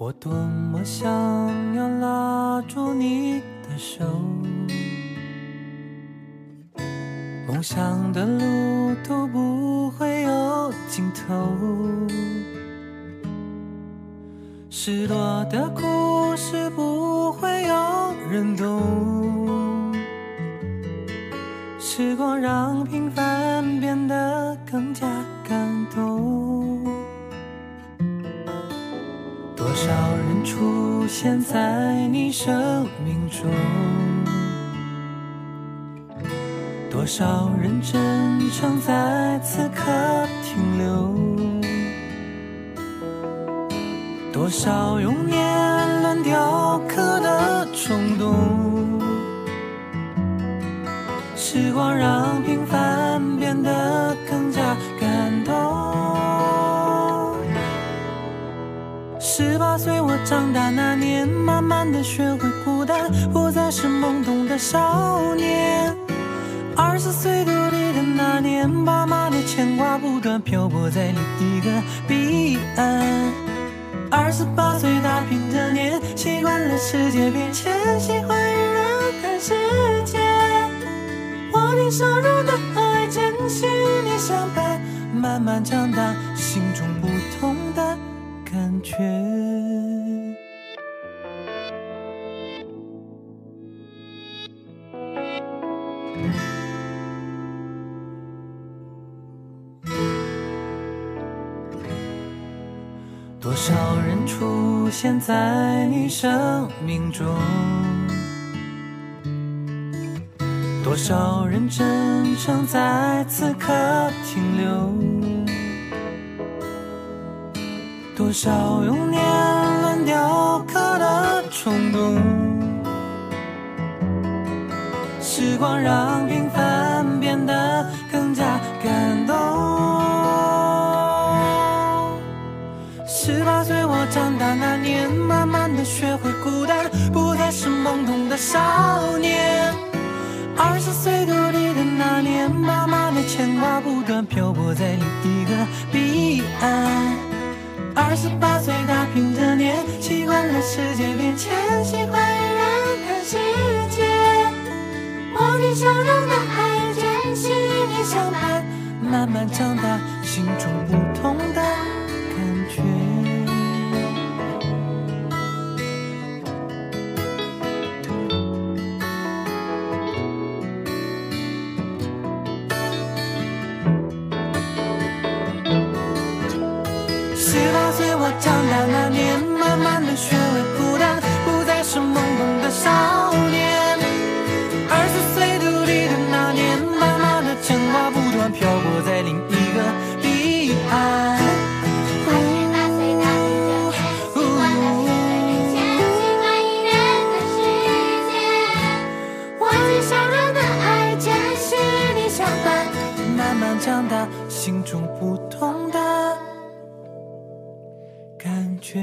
我多么想要拉住你的手，梦想的路都不会有尽头，失落的故事不会有人懂，时光让平凡变得更加感动。现在你生命中？多少人真诚在此刻停留？多少用年轮雕刻的冲动？时光让平凡十八岁，我长大那年，慢慢的学会孤单，不再是懵懂的少年。二十岁独立的那年，爸妈的牵挂不断漂泊在另一个彼岸。二十八岁打拼这年，习惯了世界变迁，喜欢与人看世界。我年少如的爱，珍惜与你相伴，慢慢长大，心中不同的感觉。多少人出现在你生命中？多少人真诚在此刻停留？多少用年轮雕刻的冲动？时光让平凡变得更加感动。十八岁，我长大那年，慢慢的学会孤单，不再是懵懂的少年。二十岁独立的那年，妈妈的牵挂不断漂泊在另一个彼岸。二十八岁打拼的年，习惯了世界变迁，喜欢与人看世界。我年少如的爱，珍惜与你相伴，慢慢长大，心中不同的漂泊在另一个彼岸。十八岁大拼这年，习惯了世界变迁，喜欢与人看世界。我年少如的爱，珍惜与你相伴。慢慢长大，心中不同的感觉。